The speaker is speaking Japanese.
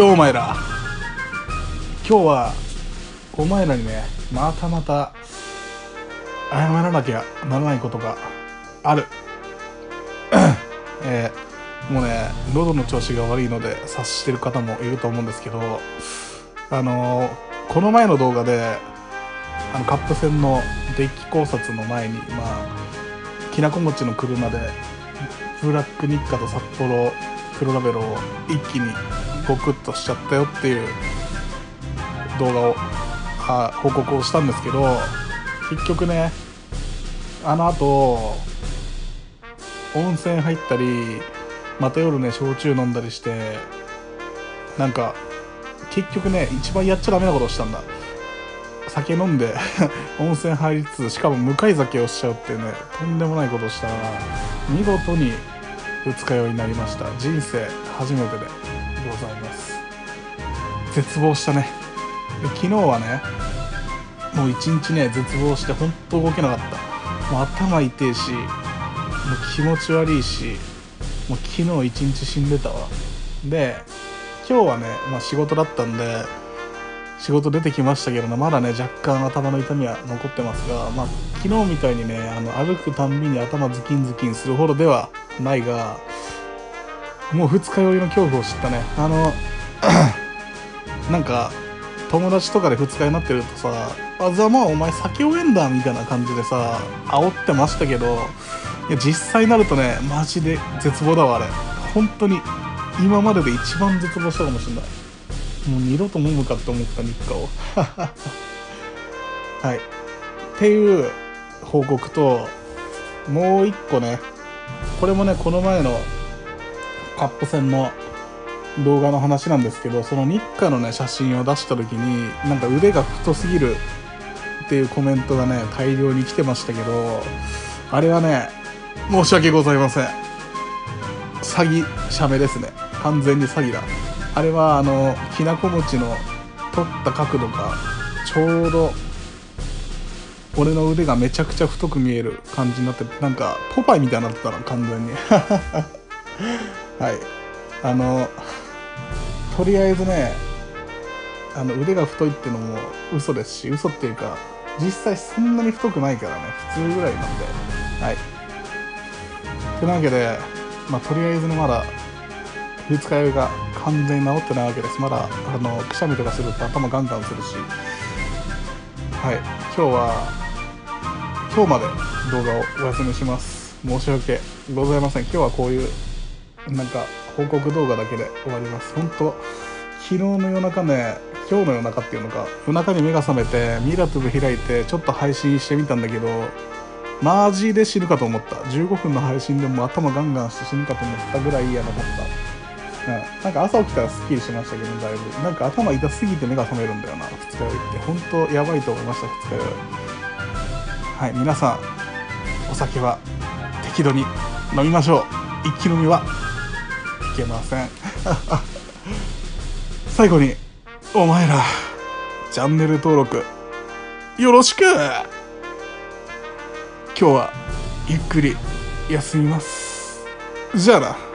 よお前ら。今日はお前らにねまたまた謝らなきゃならないことがある。えー、もうね喉の調子が悪いので察してる方もいると思うんですけどあのー、この前の動画であのカップ戦のデッキ考察の前にまあきなこ餅の車でブラック日課と札幌黒ラベルを一気にゴクッとしちゃったよっていう動画をは報告をしたんですけど結局ねあの後温泉入ったりまた夜ね焼酎飲んだりしてなんか結局ね一番やっちゃダメなことをしたんだ。酒飲んで 温泉入りつつしかも向かい酒をしちゃうっていうねとんでもないことをした。ら見事に二日酔いになりました。人生初めてで。ございます。絶望したね。昨日はねもう一日ね絶望して本当動けなかった。もう頭痛いしもう気持ち悪いしもう昨日一日死んでたわ。で今日はね、まあ、仕事だったんで仕事出てきましたけどねまだね若干頭の痛みは残ってますが、まあ、昨日みたいにねあの歩くたんびに頭ズキンズキンするほどではないがもう二日酔いの恐怖を知ったね。あのなんか友達とかで二日酔いになってるとさ「あざまあお前酒酔えんだ」みたいな感じでさ煽ってましたけどいや実際になるとねマジで絶望だわあれ。本当に今までで一番絶望したかもしれない。もう二度と飲むかって思った日課を。はい。っていう報告ともう一個ね。これもねこの前のカップ戦の動画の話なんですけどその日課のね写真を出した時になんか腕が太すぎるっていうコメントがね大量に来てましたけどあれはね申し訳ございません。詐欺写メですね。完全に詐欺だ。あれはあのきなこ餅の取った角度がちょうど俺の腕がめちゃくちゃ太く見える感じになってなんかポパイみたいになってたな完全に。はい。あのとりあえずねあの腕が太いっていうのも嘘ですし嘘っていうか実際そんなに太くないからね普通ぐらいなんで。はい。というわけでまあとりあえずねまだ二日酔いが完全に治ってないわけです。まだあのくしゃみとかすると頭ガンガンするし。はい。今日は今日まで動画をお休みします。申し訳ございません。今日はこういうなんか報告動画だけで終わります。本当昨日の夜中ね今日の夜中っていうのか夜中に目が覚めてミラトゥブ開いてちょっと配信してみたんだけどマジで死ぬかと思った。15分の配信でも頭ガンガンして死ぬかと思ったぐらい嫌な思った。うん、なんか朝起きたらすっきりしましたけどだいぶ。なんか頭痛すぎて目が覚めるんだよな二日酔いって。本当やばいと思いました二日酔い。はい皆さんお酒は適度に飲みましょう。一気飲みはけません。最後にお前らチャンネル登録よろしく。今日はゆっくり休みます。じゃあな。